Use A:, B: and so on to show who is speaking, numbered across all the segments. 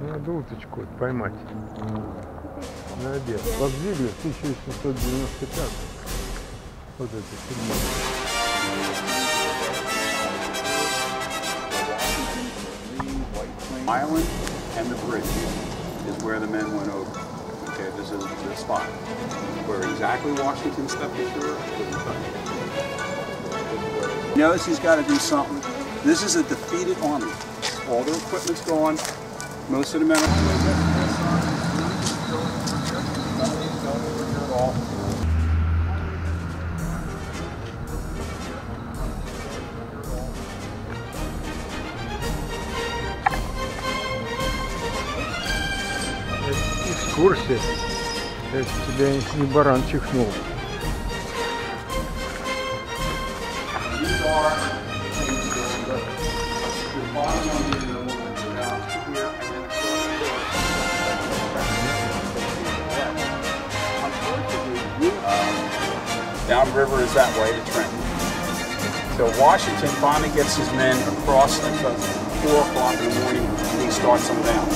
A: Надо уточку вот поймать на обед. Под Зигле 1895. Вот это фильм.
B: Island and the bridge is where the men went over. Okay, this is the spot where exactly Washington stepped ashore. couldn't tell you. He knows he's got to do something. This is a defeated army. All their equipment's gone. Men are.
A: Экскурсия. Если тебя не баран чихнул.
B: Downriver is that way to Trenton. So Washington finally gets his men across at uh, 4 o'clock in the morning and he starts them down.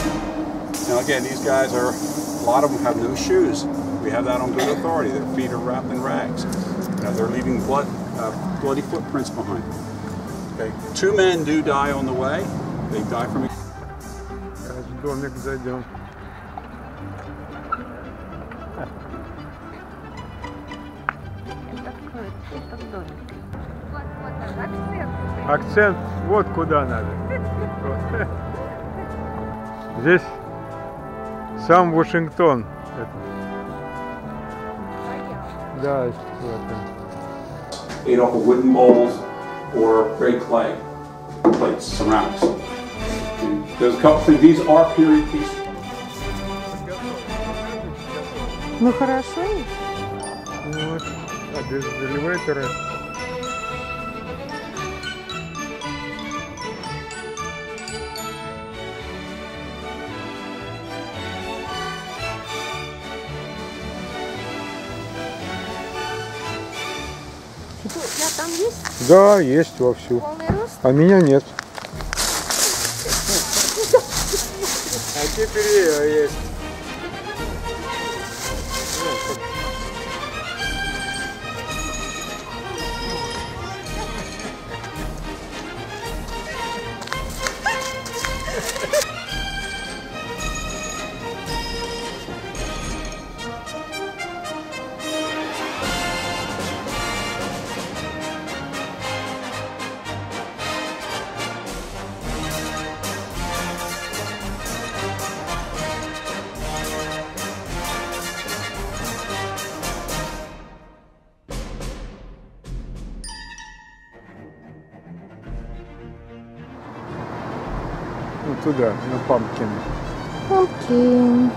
B: Now again, these guys are, a lot of them have no shoes. We have that on good authority. Their feet are wrapped in rags. You know, they're leaving blood, uh, bloody footprints behind. Okay, two men do die on the way. They die from...
A: Guys, you there because I don't. Акцент вот куда надо. Вот. Здесь сам Вашингтон. Это. Да, вот он.
B: ate off of wooden bowls or gray clay plates, ceramics. And there's a couple things. These are period pieces.
C: Ну хорошо.
A: Вот. А без элеватора.
C: Там есть
A: Да, есть вовсю.
C: полный рост?
A: А меня нет. А теперь ее есть. туда, на Памкин.
C: Окей.